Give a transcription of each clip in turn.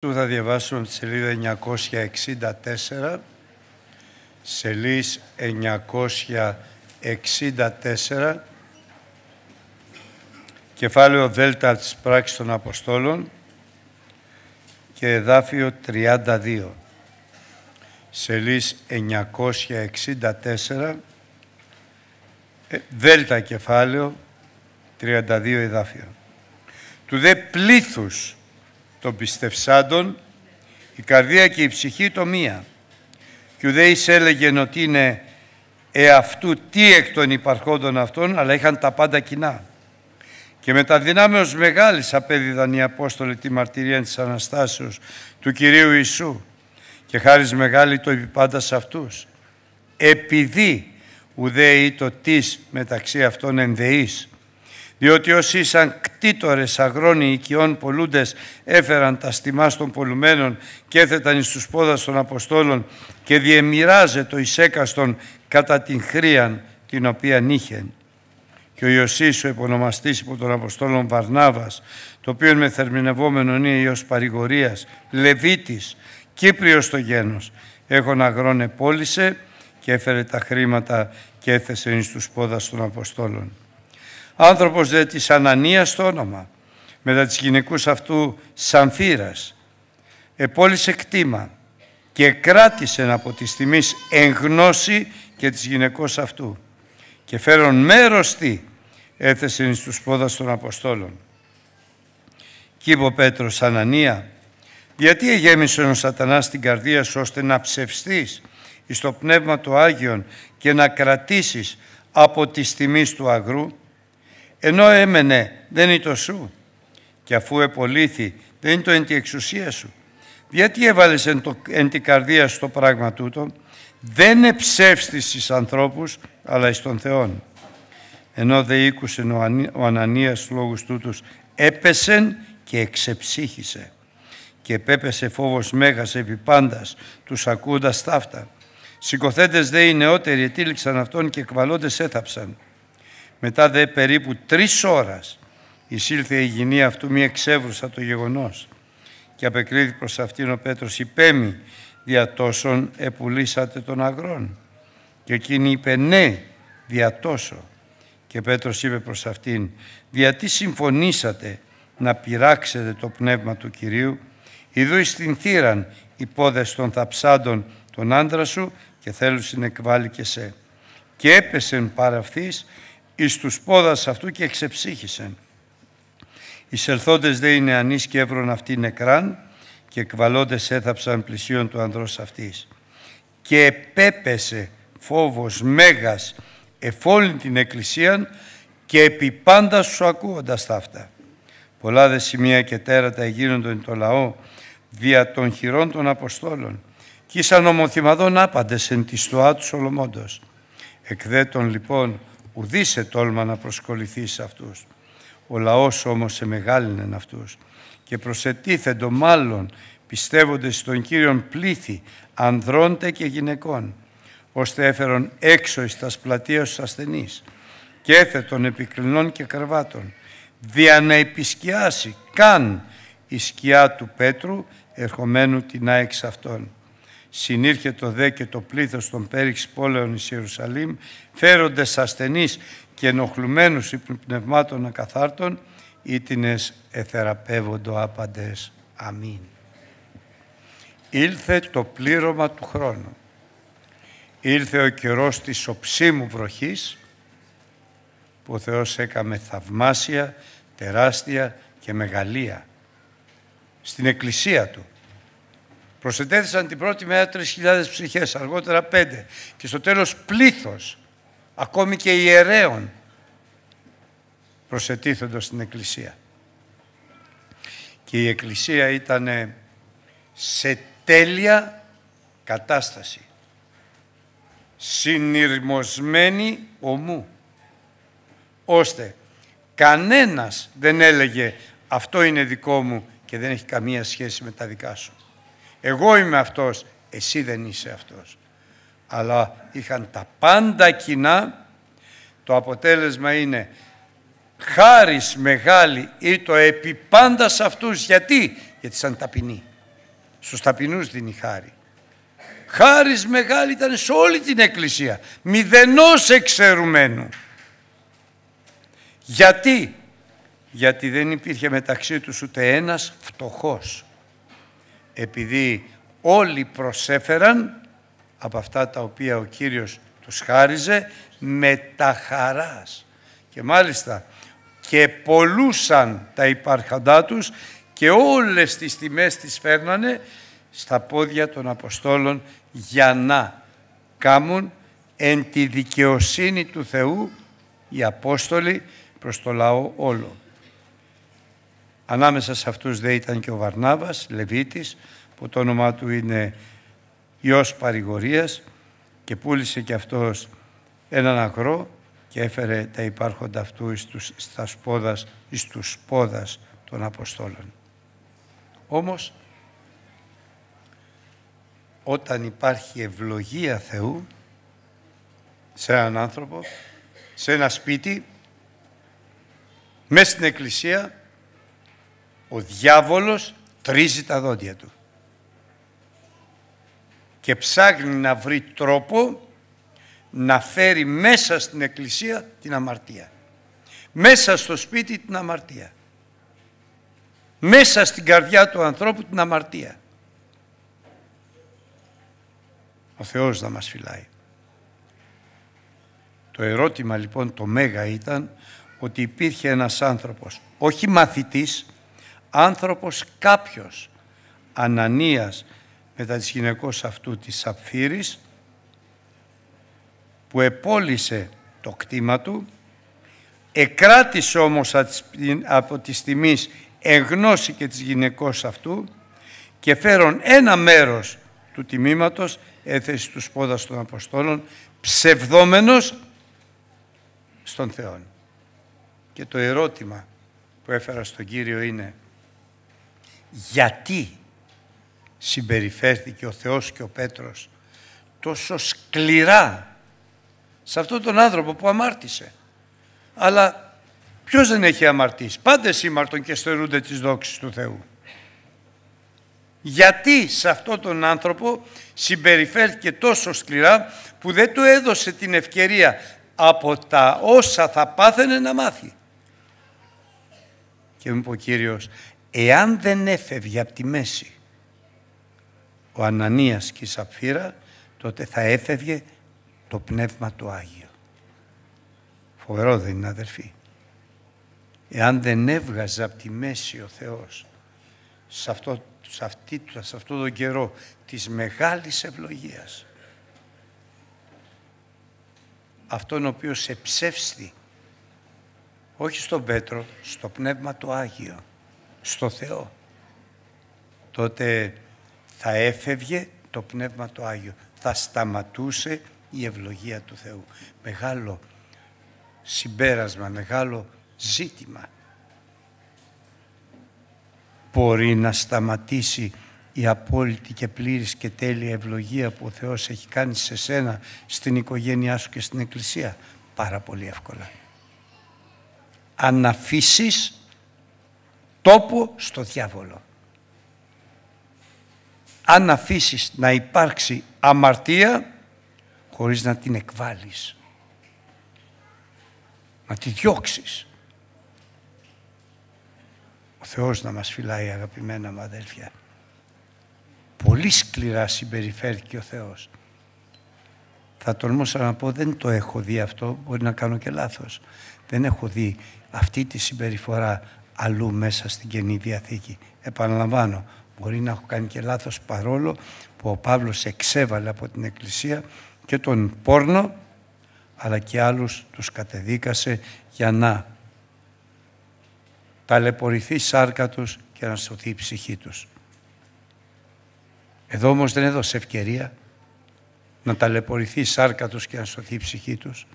Του θα διαβάσουμε τη σελίδα 964, σελίς 964, κεφάλαιο Δέλτα της πράξης των Αποστόλων και εδάφιο 32, σελίς 964, ε, Δέλτα κεφάλαιο 32 εδάφιο. Του δε πλήθους των πιστευσάντων, η καρδία και η ψυχή το μία. Και ο Δέης έλεγε ότι είναι εαυτού τι εκ των υπαρχόντων αυτών, αλλά είχαν τα πάντα κοινά. Και με τα δυνάμεως μεγάλης απέδιδαν οι Απόστολοι τη μαρτυρία της Αναστάσεως του Κυρίου Ιησού και χάρις μεγάλη το επιπάντα σε αυτούς. Επειδή ουδέοι το τις μεταξύ αυτών ενδεείς, διότι όσοι ήσαν κτήτορες αγρόνιοι οικειών πολλούντες έφεραν τα στιμά των πολλουμένων και έθεταν εις τους πόδας των Αποστόλων και διεμοιράζε το εισέκαστον κατά την χρίαν την οποία νύχεν. Και ο Ιωσής ο επωνομαστής υπό των Αποστόλων Βαρνάβας, το οποίο με θερμινευόμενο είναι Υιός παρηγορίας, Λεβίτης, Κύπριος το γένος, έχων αγρόν επόλυσε και έφερε τα χρήματα και έθεσε εις τους πόδας των Αποστόλων. Άνθρωπος δε της Ανανίας το όνομα, μετά της γυναικούς αυτού Σαμφύρας, επόλυσε κτήμα και κράτησε από τη στιγμή εν γνώση και της γυναικός αυτού και φέρον μέρος τι έθεσε στους πόδας των Αποστόλων. Κι είπε ο Πέτρος Ανανία, γιατί εγέμισε ο σατανάς την καρδία σου ώστε να ψευστείς εις το Πνεύμα του Άγιον και να κρατήσεις από τη τιμής του αγρού; Ενώ έμενε δεν είναι το σου και αφού επολύθη δεν είναι το εν τη εξουσία σου. Γιατί έβαλες εν, το, εν την καρδία σου το πράγμα τούτο, δεν εψεύστης στις ανθρώπους, αλλά εις τον Θεόν. Ενώ δε ήκουσε ο Ανανίας λόγους τούτους, έπεσεν και εξεψύχησε. Και επέπεσε φόβος μέγας επί πάντας, τους ακούοντας ταύτα. Σηκωθέντες δε οι νεότεροι ετήληξαν αυτόν και εκβαλώντες έθαψαν. Μετά δε περίπου τρεις ώρας εισήλθε η υγιεινή αυτού μη εξεύρουσα το γεγονός και απεκρίθη προς αυτήν ο Πέτρος «Υπέμι, δια τόσων επουλήσατε τον αγρόν». Και εκείνη είπε «Ναι, δια τόσο». Και Πέτρος είπε προς αυτήν «Γιατί συμφωνήσατε να πειράξετε το πνεύμα του Κυρίου, ειδού στην θύραν οι πόδες των θαψάντων τον άντρα σου και θέλουν συνεκβάλει και σε». Και έπεσεν παραυτής εις τους πόδας αυτού και εξεψύχησεν. Εισελθόντες δε οι νεανείς και έβρον αυτοί νεκράν και εκβαλώντες έθαψαν πλησίον του ανδρός αυτής. Και επέπεσε φόβος μέγας εφόλην την εκκλησίαν και επί πάντα σου ακούοντας τα αυτά. Πολλά δε σημεία και τέρατα εγίνοντο εν το λαό δια των χειρών των Αποστόλων κι ήσαν ομοθυμαδόν άπαντες εν της στοά του Σολομώντος. Εκδέτων λοιπόν ουδήσε τόλμα να προσκοληθείς σε αυτούς. Ο λαός όμως σε μεγάλυνεν αυτούς και προσετίθεντο μάλλον πιστεύονται στον Κύριον πλήθη ανδρώντε και γυναικών, ώστε έφερον έξω εις τα σπλατεία στους ασθενείς και έθετον επικλινών και καρβάτων, δια να επισκιάσει καν η σκιά του Πέτρου ερχομένου την άεξ αυτών συνήρχε το δε και το πλήθος των πέριξ πόλεων εις Ιερουσαλήμ, φέροντες ασθενείς και ενοχλουμένους πνευμάτων ακαθάρτων, ήτινες εθεραπεύοντο άπαντες. Αμήν. Ήλθε το πλήρωμα του χρόνου. Ήλθε ο καιρός της οψίμου βροχής, που ο Θεός έκαμε θαυμάσια, τεράστια και μεγαλεία στην εκκλησία Του Προσετέθησαν την πρώτη μέρα 3.000 ψυχές, αργότερα 5 και στο τέλος πλήθος, ακόμη και ιερέων, προσετίθοντος στην Εκκλησία. Και η Εκκλησία ήταν σε τέλεια κατάσταση. Συνειρμοσμένη ομού. Ώστε κανένας δεν έλεγε αυτό είναι δικό μου και δεν έχει καμία σχέση με τα δικά σου. Εγώ είμαι αυτός, εσύ δεν είσαι αυτός. Αλλά είχαν τα πάντα κοινά, το αποτέλεσμα είναι χάρις μεγάλη ή το επί πάντα σε αυτούς. Γιατί, γιατί σαν ταπεινοί. Στους ταπεινούς δίνει χάρη. Χάρις μεγάλη ήταν σε όλη την Εκκλησία. Μηδενός εξαιρουμένου. Γιατί; Γιατί δεν υπήρχε μεταξύ τους ούτε ένας φτωχός. Επειδή όλοι προσέφεραν από αυτά τα οποία ο Κύριος τους χάριζε με τα χαράς. Και μάλιστα και πολλούσαν τα υπάρχοντά τους και όλες τις τιμές τις φέρνανε στα πόδια των Αποστόλων για να κάμουν εν τη δικαιοσύνη του Θεού οι Απόστολοι προς το λαό όλο. Ανάμεσα σε αυτούς δεν ήταν και ο Βαρνάβας, Λεβίτης, που το όνομά του είναι Υιός Παρηγορίας και πούλησε και αυτός έναν αγρό και έφερε τα υπάρχοντα αυτού στους, στα σπόδας, στους σπόδας των Αποστόλων. Όμως, όταν υπάρχει ευλογία Θεού σε έναν άνθρωπο, σε ένα σπίτι, μέσα στην εκκλησία, ο διάβολος τρίζει τα δόντια του και ψάχνει να βρει τρόπο να φέρει μέσα στην εκκλησία την αμαρτία. Μέσα στο σπίτι την αμαρτία. Μέσα στην καρδιά του ανθρώπου την αμαρτία. Ο Θεός να μας φυλάει. Το ερώτημα λοιπόν το μέγα ήταν ότι υπήρχε ένας άνθρωπος, όχι μαθητής, άνθρωπος κάποιος, Ανανίας μετά της γυναικός αυτού της Σαπφύρης, που επόλυσε το κτήμα του, εκράτησε όμως από τη τιμής εγνώση και της γυναικός αυτού και φέρον ένα μέρος του τιμήματος έθεσε στους πόδας των Αποστόλων ψευδόμενος στον Θεό. Και το ερώτημα που έφερα στον Κύριο είναι γιατί συμπεριφέρθηκε ο Θεός και ο Πέτρος τόσο σκληρά σε αυτόν τον άνθρωπο που αμάρτησε. Αλλά ποιος δεν έχει αμαρτήσει; Πάντες σήμαρτον και στερούνται τις δόξεις του Θεού. Γιατί σε αυτόν τον άνθρωπο συμπεριφέρθηκε τόσο σκληρά που δεν του έδωσε την ευκαιρία από τα όσα θα πάθαινε να μάθει. Και μου είπε ο Κύριος, εάν δεν έφευγε από τη μέση ο Ανανίας και η Σαπφύρα, τότε θα έφευγε το Πνεύμα του Άγιο. Φοβερό δεν είναι αδερφοί. Εάν δεν έβγαζε από τη μέση ο Θεός σε αυτό, σε αυτή, σε αυτό τον καιρό της μεγάλης ευλογίας αυτόν ο οποίος σε ψεύστη όχι στον Πέτρο, στο Πνεύμα του Άγιο, στο Θεό τότε θα έφευγε το Πνεύμα του Άγιο, θα σταματούσε η ευλογία του Θεού. Μεγάλο συμπέρασμα, μεγάλο ζήτημα. Μπορεί να σταματήσει η απόλυτη και πλήρης και τέλεια ευλογία που ο Θεός έχει κάνει σε σένα, στην οικογένειά σου και στην Εκκλησία. Πάρα πολύ εύκολα. Αν αφήσεις τόπο στο διάβολο. Αν αφήσεις να υπάρξει αμαρτία, χωρίς να την εκβάλεις. Να τη διώξεις. Ο Θεός να μας φυλάει αγαπημένα μου αδέλφια. Πολύ σκληρά συμπεριφέρθηκε ο Θεός. Θα τολμούσα να πω δεν το έχω δει αυτό, μπορεί να κάνω και λάθος. Δεν έχω δει αυτή τη συμπεριφορά αλλού μέσα στην Καινή Διαθήκη. Επαναλαμβάνω, μπορεί να έχω κάνει και λάθος παρόλο που ο Παύλος εξέβαλε από την Εκκλησία και τον πόρνο αλλά και άλλους τους κατεδίκασε για να ταλαιπωρηθεί η σάρκα τους και να σωθεί η ψυχή τους. Εδώ όμως δεν έδωσε ευκαιρία να ταλαιπωρηθεί η σάρκα τους και να σωθεί η ψυχή τους.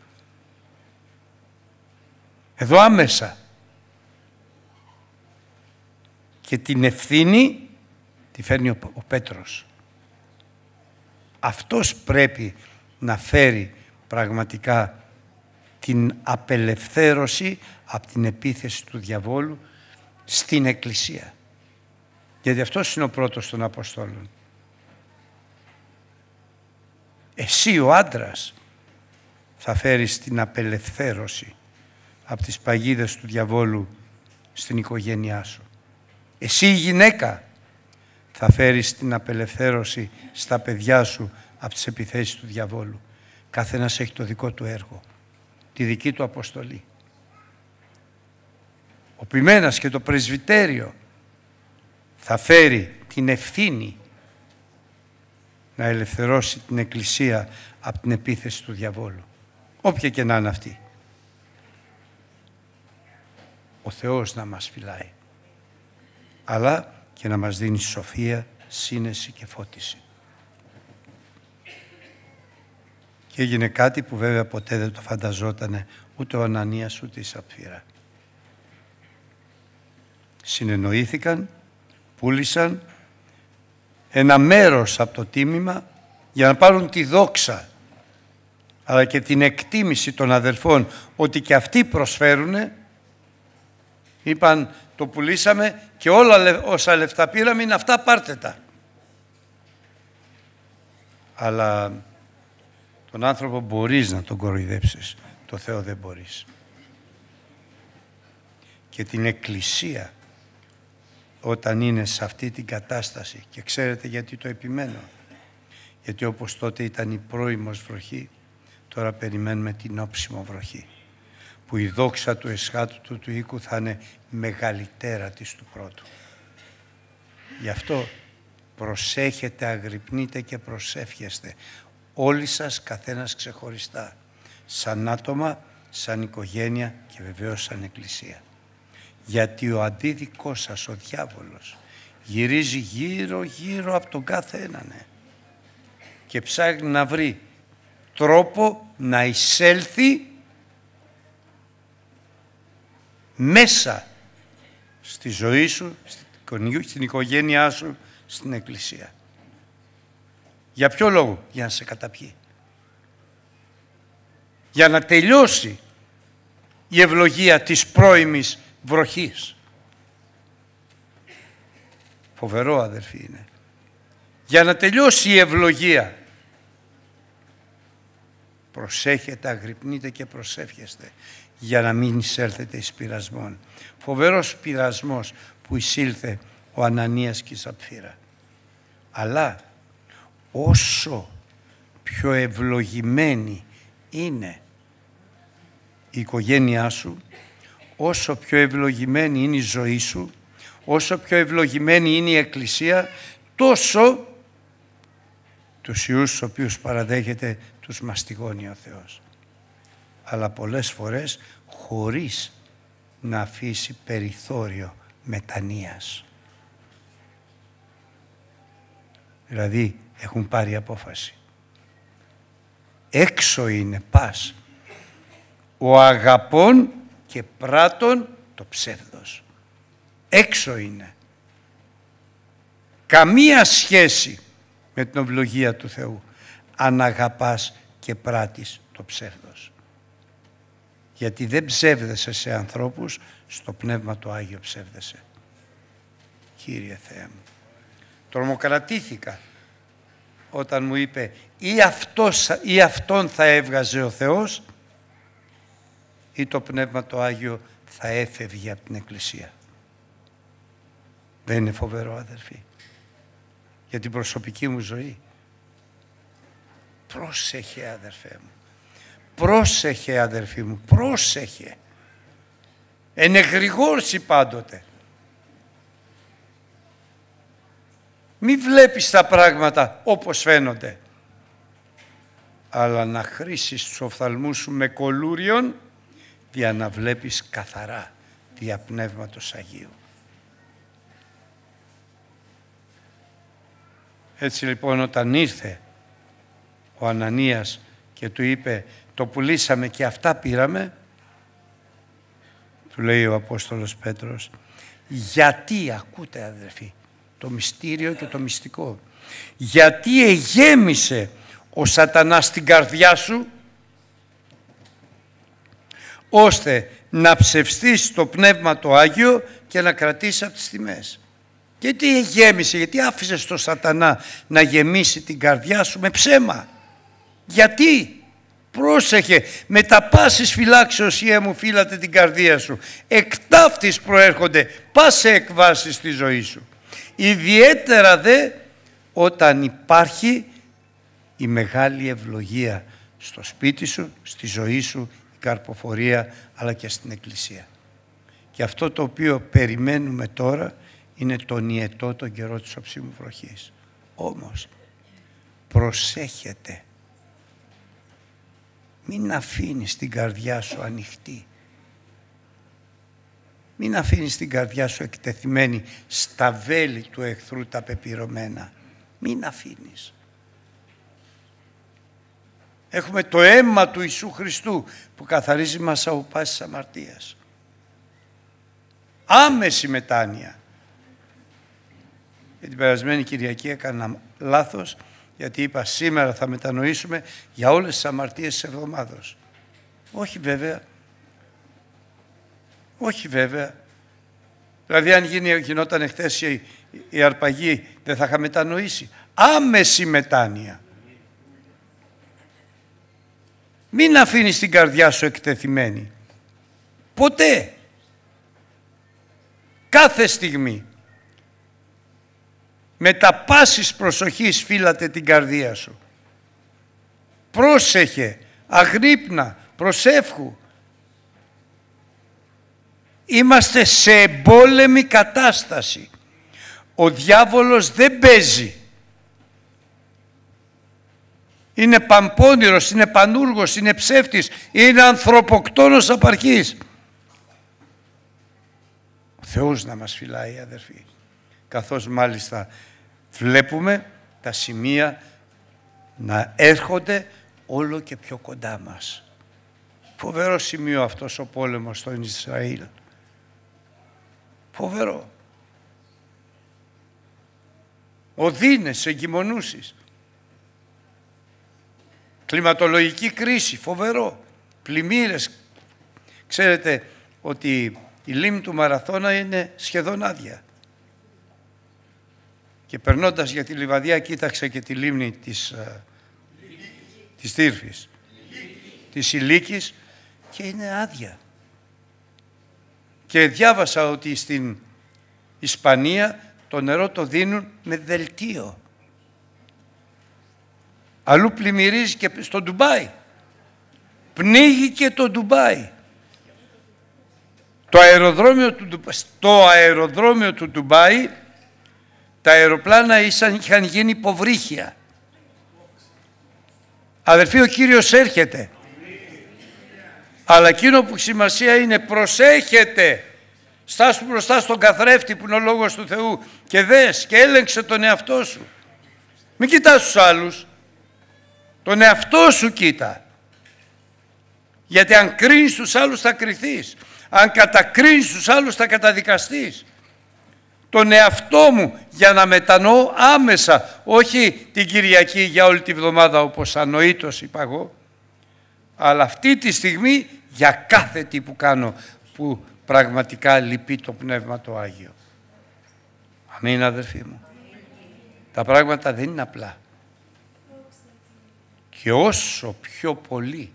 Εδώ άμεσα. Και την ευθύνη τη φέρνει ο, ο Πέτρος. Αυτός πρέπει να φέρει πραγματικά την απελευθέρωση από την επίθεση του διαβόλου στην Εκκλησία. Γιατί αυτός είναι ο πρώτος των Αποστόλων. Εσύ ο άντρας θα φέρεις την απελευθέρωση από τις παγίδες του διαβόλου στην οικογένειά σου. Εσύ η γυναίκα θα φέρεις την απελευθέρωση στα παιδιά σου από τις επιθέσεις του διαβόλου. Κάθε ένας έχει το δικό του έργο, τη δική του αποστολή. Ο ποιμένας και το πρεσβυτέριο θα φέρει την ευθύνη να ελευθερώσει την Εκκλησία από την επίθεση του διαβόλου. Όποια και να είναι αυτή. Ο Θεός να μας φυλάει. Αλλά και να μας δίνει σοφία, σύνεση και φώτιση. Και έγινε κάτι που βέβαια ποτέ δεν το φανταζότανε ούτε ο Ανανίας ούτε η Σαπφύρα. Συνεννοήθηκαν, πούλησαν ένα μέρος από το τίμημα για να πάρουν τη δόξα αλλά και την εκτίμηση των αδελφών ότι και αυτοί προσφέρουν είπαν το πουλήσαμε και όλα όσα λεφτά πήραμε είναι αυτά πάρτε τα. Αλλά τον άνθρωπο μπορείς να τον κοροϊδέψεις. Το Θεό δεν μπορείς. Και την Εκκλησία όταν είναι σε αυτή την κατάσταση και ξέρετε γιατί το επιμένω. Γιατί όπως τότε ήταν η πρώιμος βροχή τώρα περιμένουμε την όψιμο βροχή που η δόξα του εσχάτου του, του οίκου θα είναι μεγαλύτερα της του πρώτου. Γι' αυτό προσέχετε, αγρυπνείτε και προσεύχεστε όλοι σας καθένας ξεχωριστά σαν άτομα, σαν οικογένεια και βεβαίως σαν εκκλησία γιατί ο αντίδικός σας, ο διάβολος, γυρίζει γύρω γύρω από τον κάθε έναν ναι. και ψάχνει να βρει τρόπο να εισέλθει μέσα στη ζωή σου, στην οικογένειά σου, στην εκκλησία. Για ποιο λόγο, για να σε καταπιεί. Για να τελειώσει η ευλογία της πρώιμης βροχής. Φοβερό αδερφοί είναι. Για να τελειώσει η ευλογία. Προσέχετε, αγρυπνείτε και προσεύχεστε για να μην εισέλθετε εις πειρασμόν. Φοβερός πειρασμός που εισήλθε ο Ανανίας και η Σαπφύρα. Αλλά όσο πιο ευλογημένη είναι η οικογένειά σου, όσο πιο ευλογημένη είναι η ζωή σου, όσο πιο ευλογημένη είναι η Εκκλησία, τόσο τους Ιούς τους οποίους παραδέχεται τους μαστιγώνει ο Θεός. Αλλά πολλές φορές χωρίς να αφήσει περιθώριο μετανοίας. Δηλαδή έχουν πάρει απόφαση. Έξω είναι πας. Ο αγαπών και πράττων το ψεύδος. Έξω είναι. Καμία σχέση με την ευλογία του Θεού αν αγαπάς και πράττεις το ψεύδος. Γιατί δεν ψεύδεσαι σε ανθρώπους, στο Πνεύμα το Άγιο ψεύδεσαι. Κύριε Θεέ μου. Τρομοκρατήθηκα όταν μου είπε ή, αυτός, ή αυτόν θα έβγαζε ο Θεός ή το Πνεύμα το Άγιο θα έφευγε από την Εκκλησία. Δεν είναι φοβερό αδερφοί. Για την προσωπική μου ζωή. Πρόσεχε αδερφέ μου. Πρόσεχε αδερφή μου. Πρόσεχε. Ενεγρηγόρση πάντοτε. Μη βλέπεις τα πράγματα όπως φαίνονται. Αλλά να χρήσεις τους οφθαλμούς σου με κολούριον για να βλέπεις καθαρά δια Πνεύματος Αγίου. Έτσι λοιπόν όταν ήρθε ο Ανανίας και του είπε το πουλήσαμε και αυτά πήραμε του λέει ο Απόστολος Πέτρος γιατί ακούτε αδερφοί το μυστήριο και το μυστικό; Γιατί εγέμισε ο σατανάς στην καρδιά σου ώστε να ψευστείς το Πνεύμα το Άγιο και να κρατήσεις από τις τιμές; Γιατί γέμισε, γιατί άφησες το σατανά να γεμίσει την καρδιά σου με ψέμα; Γιατί, πρόσεχε, με τα πάσης φυλάξεως η μου φύλατε την καρδία σου. Εκ ταύτης προέρχονται πάσε εκβάσεις στη ζωή σου. Ιδιαίτερα δε όταν υπάρχει η μεγάλη ευλογία στο σπίτι σου, στη ζωή σου, η καρποφορία αλλά και στην εκκλησία. Και αυτό το οποίο περιμένουμε τώρα είναι τον ιετό τον καιρό της οψίμου βροχής. Όμως προσέχετε. Μην αφήνεις την καρδιά σου ανοιχτή. Μην αφήνεις την καρδιά σου εκτεθειμένη στα βέλη του εχθρού τα πεπειρωμένα. Μην αφήνεις. Έχουμε το αίμα του Ιησού Χριστού που καθαρίζει μας από πάσης αμαρτίας. Άμεση μετάνοια. Για την περασμένη Κυριακή έκανα λάθος γιατί είπα σήμερα θα μετανοήσουμε για όλες τις αμαρτίες της εβδομάδος. Όχι βέβαια. Όχι βέβαια. Δηλαδή αν γίνει, γινόταν εχθές η, η αρπαγή δεν θα είχα μετανοήσει. Άμεση μετάνοια. Μην αφήνεις την καρδιά σου εκτεθειμένη. Ποτέ. Κάθε στιγμή. Με τα πάσης προσοχής φύλατε την καρδία σου. Πρόσεχε, αγρύπνα, προσεύχου. Είμαστε σε εμπόλεμη κατάσταση. Ο διάβολος δεν παίζει είναι παμπώνυρος, είναι πανούργος, είναι ψεύτης, είναι ανθρωποκτόνος απαρχής. Ο Θεός να μας φυλάει αδερφοί. Καθώς μάλιστα βλέπουμε τα σημεία να έρχονται όλο και πιο κοντά μας. Φοβερό σημείο αυτός ο πόλεμος στο Ισραήλ. Φοβερό. Οδύνες, εγκυμονούσεις. Κλιματολογική κρίση, φοβερό. Πλημμύρες. Ξέρετε ότι η λίμνη του Μαραθώνα είναι σχεδόν άδεια. Και περνώντας για τη Λιβαδιά κοίταξε και τη λίμνη της, ε, της Τύρφης, της Ηλίκης και είναι άδεια. Και διάβασα ότι στην Ισπανία το νερό το δίνουν με δελτίο. Αλλού πλημμυρίζει και στο Ντουμπάι. Πνίγει και το Ντουμπάι. Το αεροδρόμιο του, στο αεροδρόμιο του Ντουμπάι τα αεροπλάνα είχαν γίνει υποβρύχια. Αδερφοί, ο Κύριος έρχεται. Αλλά εκείνο που σημασία είναι προσέχετε. Στάσου μπροστά στον καθρέφτη που είναι ο Λόγος του Θεού και δες και έλεγξε τον εαυτό σου. Μην κοιτάς τους άλλους. Τον εαυτό σου κοίτα. Γιατί αν κρίνεις τους άλλους θα κριθείς. Αν κατακρίνεις τους άλλους θα καταδικαστείς. Τον εαυτό μου για να μετανοώ άμεσα, όχι την Κυριακή για όλη τη βδομάδα όπως ανοήτως είπα εγώ, αλλά αυτή τη στιγμή για κάθε τι που κάνω που πραγματικά λυπεί το Πνεύμα το Άγιο. Αμήν αδερφοί μου. Τα πράγματα δεν είναι απλά. Και όσο πιο πολύ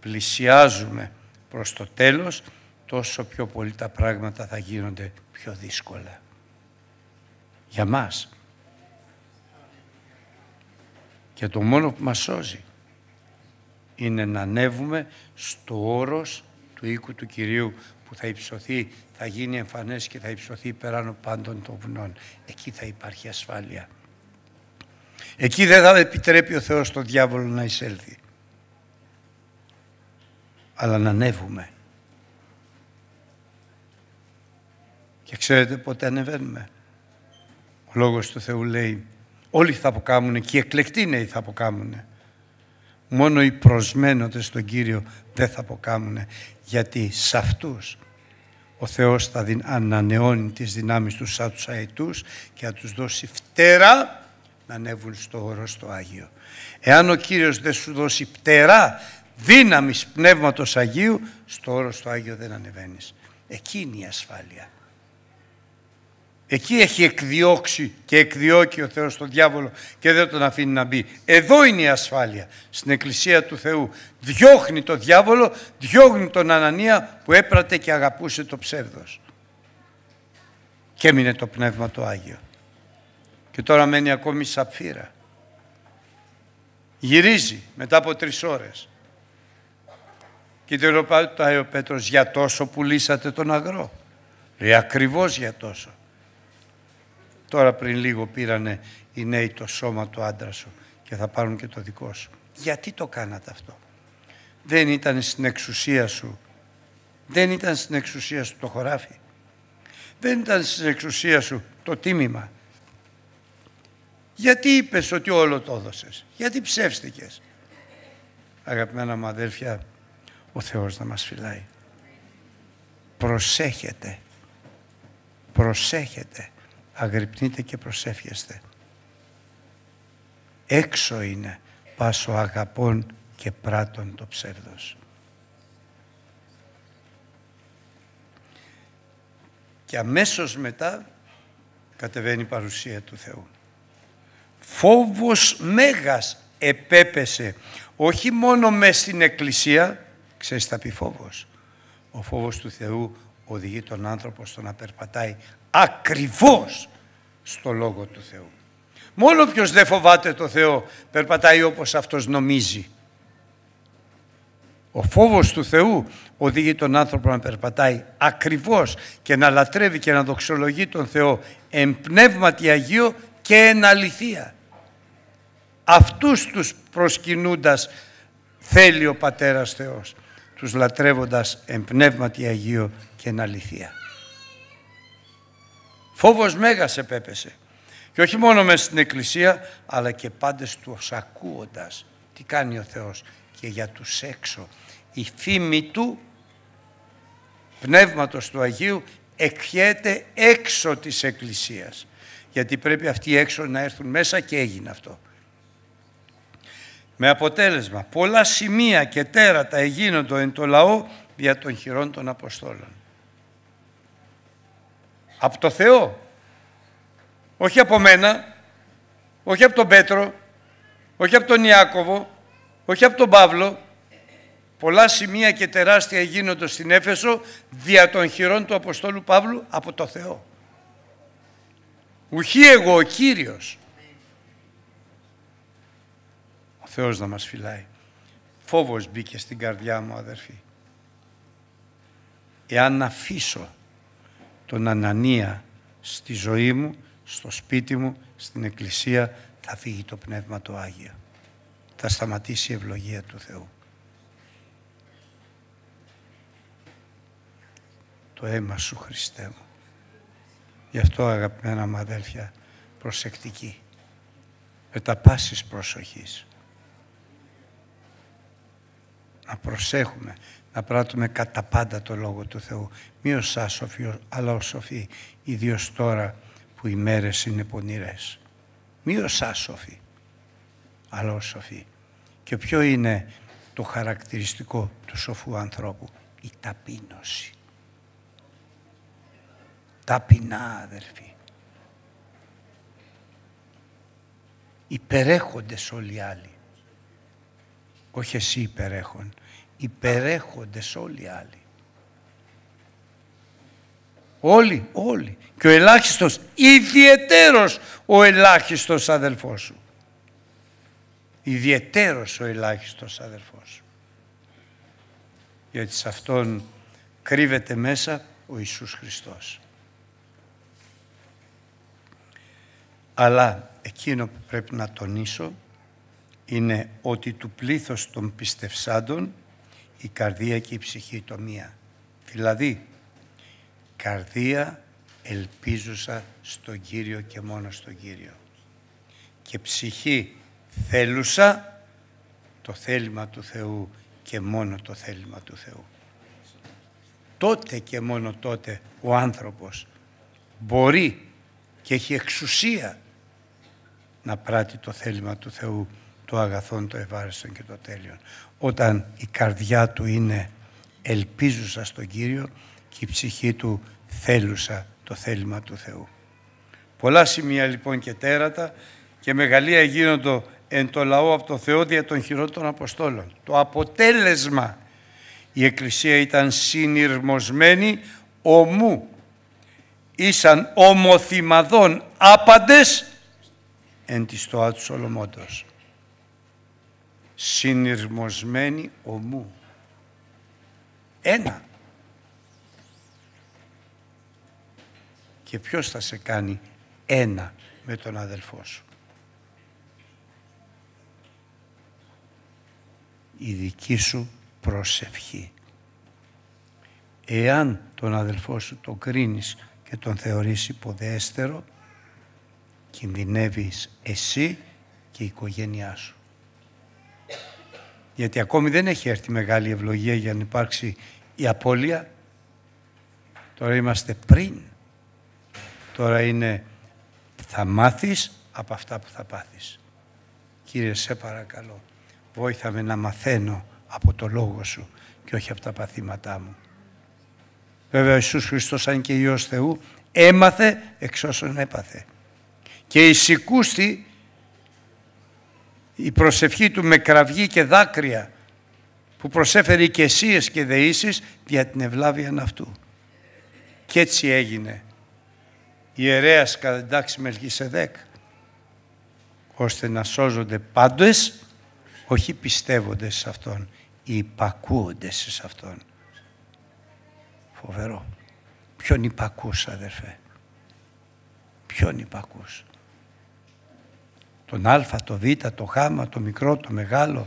πλησιάζουμε προς το τέλος, τόσο πιο πολύ τα πράγματα θα γίνονται πιο δύσκολα. Για μας. Και το μόνο που μας σώζει είναι να ανέβουμε στο όρος του οίκου του Κυρίου που θα υψωθεί, θα γίνει εμφανές και θα υψωθεί περάνω πάντων των βουνών. Εκεί θα υπάρχει ασφάλεια. Εκεί δεν θα επιτρέπει ο Θεός τον διάβολο να εισέλθει. Αλλά να ανέβουμε. Και ξέρετε πότε ανεβαίνουμε. Ο Λόγος του Θεού λέει όλοι θα αποκάμουν και οι εκλεκτοί νέοι θα αποκάμουν. Μόνο οι προσμένοντες στον Κύριο δεν θα αποκάμουν γιατί σε αυτούς ο Θεός θα ανανεώνει τις δυνάμεις τους σαν τους αετούς και θα τους δώσει φτέρα να ανέβουν στο όρο στο Άγιο. Εάν ο Κύριος δεν σου δώσει πτερά δύναμης Πνεύματος Αγίου, στο όρος στο Άγιο δεν ανεβαίνεις. Εκεί είναι η ασφάλεια. Εκεί έχει εκδιώξει και εκδιώκει ο Θεός τον διάβολο και δεν τον αφήνει να μπει. Εδώ είναι η ασφάλεια. Στην Εκκλησία του Θεού διώχνει τον διάβολο, διώχνει τον Ανανία που έπρατε και αγαπούσε το ψεύδος. Και έμεινε το Πνεύμα το Άγιο. Και τώρα μένει ακόμη σαπφύρα. Γυρίζει μετά από τρεις ώρες. Και του ρωτάει ο Πέτρος, για τόσο πουλήσατε τον αγρό. Λέει, ακριβώς για τόσο. Τώρα πριν λίγο πήρανε οι νέοι το σώμα του άντρα σου και θα πάρουν και το δικό σου. Γιατί το κάνατε αυτό; Δεν ήταν στην εξουσία σου. Δεν ήταν στην εξουσία σου το χωράφι. Δεν ήταν στην εξουσία σου το τίμημα. Γιατί είπες ότι όλο το έδωσες; Γιατί ψεύστηκες; Αγαπημένα μου αδέλφια, ο Θεός να μας φυλάει. Προσέχετε. Προσέχετε αγρυπνείτε και προσεύχεστε. Έξω είναι πάσο αγαπών και πράτων το ψεύδος. Και αμέσως μετά κατεβαίνει η παρουσία του Θεού. Φόβος μέγας επέπεσε όχι μόνο μες στην εκκλησία, ξέρεις θα πει φόβος; Ο φόβος του Θεού οδηγεί τον άνθρωπο στο να περπατάει ακριβώς στο Λόγο του Θεού. Μόνο ποιος δεν φοβάται το Θεό περπατάει όπως αυτός νομίζει. Ο φόβος του Θεού οδηγεί τον άνθρωπο να περπατάει ακριβώς και να λατρεύει και να δοξολογεί τον Θεό εν πνεύματι Αγίο και εν αληθεία. Αυτούς τους προσκυνούντας θέλει ο Πατέρας Θεός, τους λατρεύοντας εν πνεύματι Αγίο και εν αληθεία. Φόβος μέγας επέπεσε. Και όχι μόνο μέσα στην εκκλησία, αλλά και πάντες τους ακούοντας τι κάνει ο Θεός και για τους έξω. Η φήμη του Πνεύματος του Αγίου εκχέται έξω της εκκλησίας. Γιατί πρέπει αυτοί έξω να έρθουν μέσα και έγινε αυτό. Με αποτέλεσμα πολλά σημεία και τέρατα εγίνοντο εν το λαό δια των χειρών των Αποστόλων από το Θεό. Όχι από μένα, όχι από τον Πέτρο, όχι από τον Ιάκωβο, όχι από τον Παύλο. Πολλά σημεία και τεράστια γίνονται στην Έφεσο δια των χειρών του Αποστόλου Παύλου από το Θεό. Ουχή εγώ ο Κύριος. Ο Θεός να μας φυλάει. Φόβος μπήκε στην καρδιά μου αδερφοί. Εάν αφήσω τον Ανανία στη ζωή μου, στο σπίτι μου, στην εκκλησία, θα φύγει το Πνεύμα το Άγιο. Θα σταματήσει η ευλογία του Θεού. Το αίμα σου Χριστέ μου. Γι' αυτό αγαπημένα μου αδέλφια, προσεκτική. Με τα πάσης προσοχής. Να προσέχουμε να πράττουμε κατά πάντα το Λόγο του Θεού. Μη ως άσοφοι, αλλά ως σοφοί, ιδίως τώρα που οι μέρες είναι πονηρές. Μη ως άσοφοι, αλλά ως σοφοί. Και ποιο είναι το χαρακτηριστικό του σοφού ανθρώπου, η ταπείνωση. Ταπεινά αδερφοί. Υπερέχοντες όλοι οι άλλοι. Όχι εσύ υπερέχον, υπερέχοντες όλοι οι άλλοι. Όλοι, όλοι. Και ο ελάχιστος, ιδιαιτέρως ο ελάχιστος αδελφός σου. Ιδιαιτέρως ο ελάχιστος αδελφός σου. Γιατί σε αυτόν κρύβεται μέσα ο Ιησούς Χριστός. Αλλά εκείνο που πρέπει να τονίσω είναι ότι του πλήθος των πιστευσάντων η καρδία και η ψυχή το μία. Δηλαδή, καρδία ελπίζουσα στον Κύριο και μόνο στον Κύριο. Και ψυχή θέλουσα το θέλημα του Θεού και μόνο το θέλημα του Θεού. Τότε και μόνο τότε ο άνθρωπος μπορεί και έχει εξουσία να πράττει το θέλημα του Θεού, το αγαθόν, το ευάρεστον και το τέλειον όταν η καρδιά του είναι ελπίζουσα στον Κύριο και η ψυχή του θέλουσα το θέλημα του Θεού. Πολλά σημεία λοιπόν και τέρατα και μεγαλεία γίνοντο εν το λαό από το Θεό δια των χειρότερων Αποστόλων. Το αποτέλεσμα η Εκκλησία ήταν συνειρμοσμένη ομού. Ήσαν ομοθυμαδών άπαντες εν της στοά του Σολομόντος. Συνειρμοσμένη ομού. Ένα. Και ποιος θα σε κάνει ένα με τον αδελφό σου; Η δική σου προσευχή. Εάν τον αδελφό σου το κρίνεις και τον θεωρείς υποδέστερο, κινδυνεύεις εσύ και η οικογένειά σου. Γιατί ακόμη δεν έχει έρθει μεγάλη ευλογία για να υπάρξει η απώλεια. Τώρα είμαστε πριν. Τώρα είναι θα μάθεις από αυτά που θα πάθεις. Κύριε, σε παρακαλώ, βόηθαμε να μαθαίνω από το Λόγο Σου και όχι από τα παθήματά μου. Βέβαια ο Ιησούς Χριστός αν και Υιός Θεού έμαθε εξ όσων έπαθε. Και εισηκούστη η προσευχή του με κραυγή και δάκρυα που προσέφερε οικεσίες και δεήσεις για την ευλάβεια αυτού. Και έτσι έγινε ιερέας κατά την τάξη Μελχισεδέκ ώστε να σώζονται πάντες όχι πιστεύοντες σε Αυτόν υπακούοντες σε Αυτόν. Φοβερό. Ποιον υπακούς αδερφέ; Ποιον υπακούς; Τον Α, το Β, το Γ, το μικρό, το μεγάλο.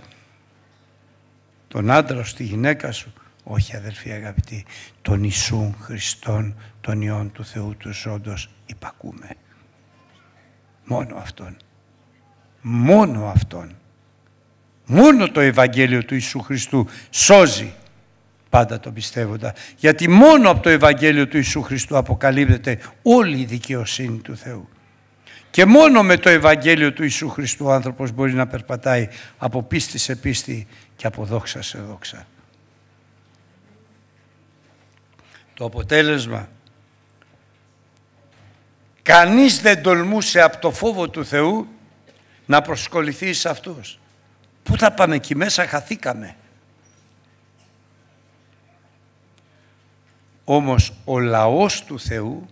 Τον άντρα σου, τη γυναίκα σου. Όχι αδερφοί αγαπητοί. Τον Ιησούν Χριστόν, τον Υιόν του Θεού του Ζώντος υπακούμε. Μόνο Αυτόν. Μόνο Αυτόν. Μόνο το Ευαγγέλιο του Ιησού Χριστού σώζει πάντα το πιστεύοντα. Γιατί μόνο από το Ευαγγέλιο του Ιησού Χριστού αποκαλύπτεται όλη η δικαιοσύνη του Θεού. Και μόνο με το Ευαγγέλιο του Ιησού Χριστού ο άνθρωπος μπορεί να περπατάει από πίστη σε πίστη και από δόξα σε δόξα. Το αποτέλεσμα κανείς δεν τολμούσε από το φόβο του Θεού να προσκοληθεί σε αυτούς. Πού θα πάμε εκεί μέσα, χαθήκαμε. Όμως ο λαός του Θεού,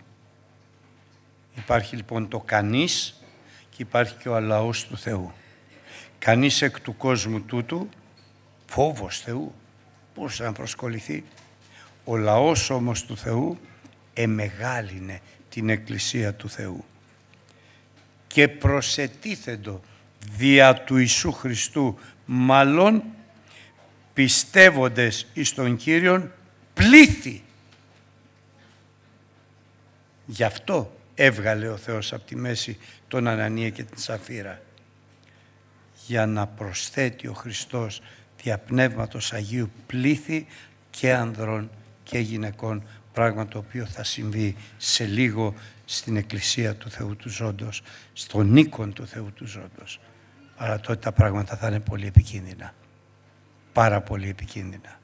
υπάρχει λοιπόν το κανείς και υπάρχει και ο λαός του Θεού. Κανείς εκ του κόσμου τούτου, φόβος Θεού, μπορούσε να προσκοληθεί. Ο λαός όμως του Θεού εμεγάλινε την Εκκλησία του Θεού και προσετίθεντο δια του Ιησού Χριστού μάλλον πιστεύοντες εις τον Κύριον πλήθη. Γι' αυτό έβγαλε ο Θεός από τη μέση τον Ανανία και την Σαφύρα για να προσθέτει ο Χριστός δια Πνεύματος Αγίου πλήθη και ανδρών και γυναικών πράγμα το οποίο θα συμβεί σε λίγο στην Εκκλησία του Θεού του Ζώντος, στον οίκον του Θεού του Ζώντος. Αλλά τότε τα πράγματα θα είναι πολύ επικίνδυνα. Πάρα πολύ επικίνδυνα.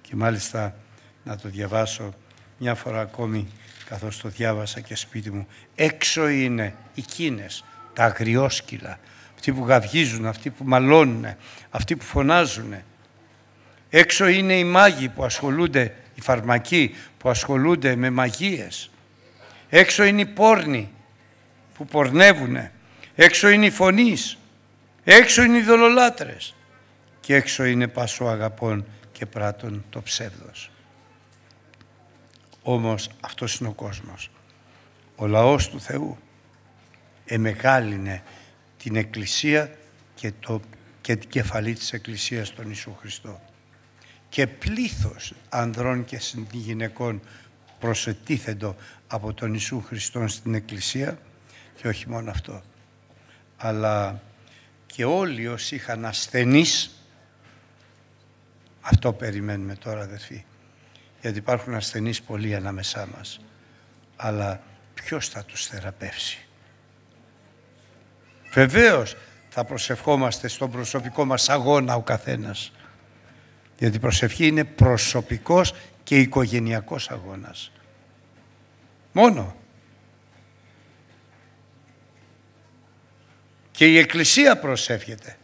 Και μάλιστα να το διαβάσω μια φορά ακόμη καθώς το διάβασα και σπίτι μου. Έξω είναι οι κίνες, τα αγριόσκυλα, αυτοί που γαυγίζουν, αυτοί που μαλώνουν, αυτοί που φωνάζουν, Έξω είναι οι μάγοι που ασχολούνται, οι φαρμακοί που ασχολούνται με μαγείες. Έξω είναι οι πόρνοι που πορνεύουν. Έξω είναι οι φωνείς. Έξω είναι οι δολολάτρες. Και έξω είναι πάσο αγαπών και πράτων το ψεύδος. Όμως αυτός είναι ο κόσμος. Ο λαός του Θεού εμεγάλινε την Εκκλησία και, το, και την κεφαλή της Εκκλησίας τον Ιησού Χριστό και πλήθος ανδρών και γυναικών προσετίθεντο από τον Ιησού Χριστόν στην Εκκλησία και όχι μόνο αυτό αλλά και όλοι όσοι είχαν ασθενείς αυτό περιμένουμε τώρα αδερφοί γιατί υπάρχουν ασθενείς πολλοί ανάμεσά μας. Αλλά ποιος θα τους θεραπεύσει; Βεβαίως θα προσευχόμαστε στον προσωπικό μας αγώνα ο καθένας. Γιατί η προσευχή είναι προσωπικός και οικογενειακός αγώνας. Μόνο. Και η Εκκλησία προσεύχεται.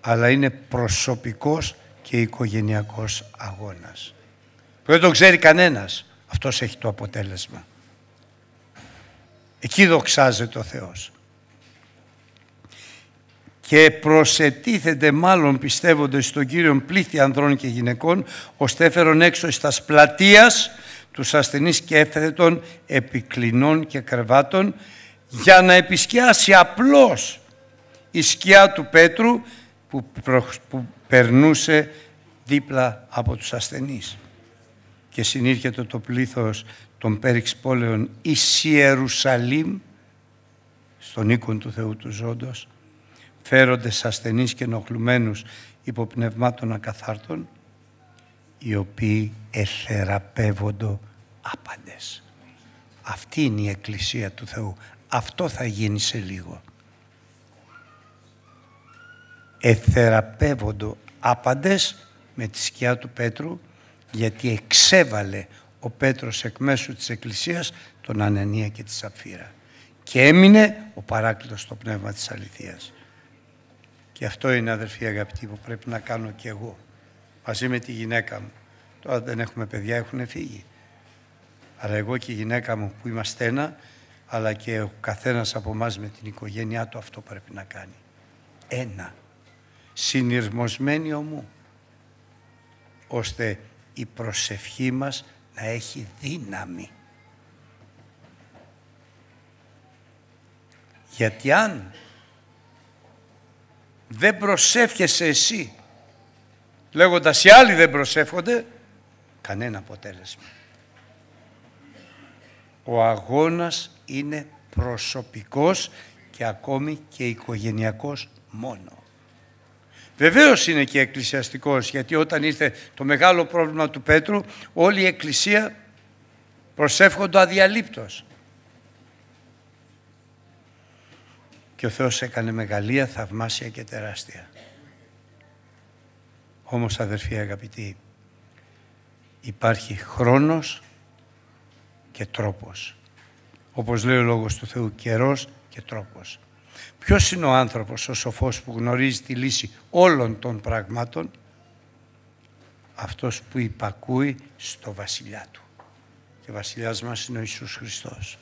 Αλλά είναι προσωπικός και οικογενειακός αγώνας. Δεν το ξέρει κανένας. Αυτός έχει το αποτέλεσμα. Εκεί δοξάζεται ο Θεός. Και προσετίθεται μάλλον πιστεύονται στον Κύριο πλήθη ανδρών και γυναικών, ώστε έφερον έξω στα πλατείας τους ασθενείς και έφερετων επικλινών και κρεβάτων για να επισκιάσει απλώς η σκιά του Πέτρου που, που περνούσε δίπλα από τους ασθενείς. Και συνήρχεται το πλήθος των πέριξ πόλεων εις Ιερουσαλήμ, στον οίκον του Θεού του Ζώντος, φέροντες ασθενείς και ενοχλουμένους υποπνευμάτων ακαθάρτων, οι οποίοι εθεραπεύοντο άπαντες. Αυτή είναι η Εκκλησία του Θεού. Αυτό θα γίνει σε λίγο. Εθεραπεύοντο άπαντες με τη σκιά του Πέτρου γιατί εξέβαλε ο Πέτρος εκ μέσου της Εκκλησίας τον Ανανία και τη Σαφύρα. Και έμεινε ο παράκλητος στο πνεύμα της αληθείας. Και αυτό είναι αδερφοί αγαπητοί που πρέπει να κάνω και εγώ. Μαζί με τη γυναίκα μου. Τώρα δεν έχουμε παιδιά, έχουν φύγει. Αλλά εγώ και η γυναίκα μου που είμαστε ένα, αλλά και ο καθένας από εμάς με την οικογένειά του αυτό πρέπει να κάνει. Ένα. Συνειρμοσμένοι ομού. Ώστε η προσευχή μας να έχει δύναμη. Γιατί αν δεν προσεύχεσαι εσύ λέγοντας οι άλλοι δεν προσεύχονται κανένα αποτέλεσμα. Ο αγώνας είναι προσωπικός και ακόμη και οικογενειακός μόνο. Βεβαίως είναι και εκκλησιαστικός γιατί όταν ήρθε το μεγάλο πρόβλημα του Πέτρου όλη η εκκλησία προσεύχονται αδιαλείπτως. Και ο Θεός έκανε μεγαλεία, θαυμάσια και τεράστια. Όμως αδερφοί αγαπητοί, υπάρχει χρόνος και τρόπος. Όπως λέει ο Λόγος του Θεού, καιρός και τρόπος. Ποιος είναι ο άνθρωπος, ο σοφός που γνωρίζει τη λύση όλων των πραγμάτων, αυτός που υπακούει στο βασιλιά του. Και βασιλιάς μας είναι ο Ιησούς Χριστός.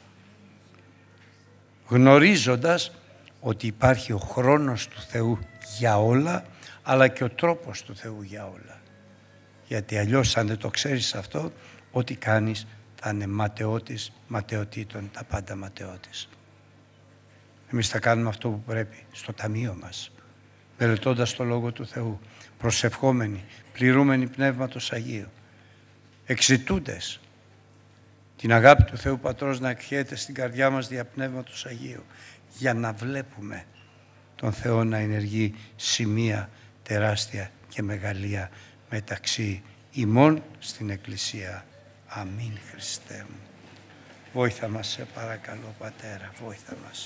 Γνωρίζοντας ότι υπάρχει ο χρόνος του Θεού για όλα, αλλά και ο τρόπος του Θεού για όλα. Γιατί αλλιώς αν δεν το ξέρεις αυτό, ό,τι κάνεις θα είναι ματαιώτης, ματαιωτήτων, τα πάντα ματαιώτης. Εμείς θα κάνουμε αυτό που πρέπει στο ταμείο μας, μελετώντας το Λόγο του Θεού, προσευχόμενοι, πληρούμενοι Πνεύματος Αγίου, εξητούντες την αγάπη του Θεού Πατρός να εκχέεται στην καρδιά μας δια Πνεύματος Αγίου, για να βλέπουμε τον Θεό να ενεργεί σημεία τεράστια και μεγαλεία μεταξύ ημών στην Εκκλησία. Αμήν Χριστέ μου. Βόηθα μας σε παρακαλώ Πατέρα, βόηθα μας.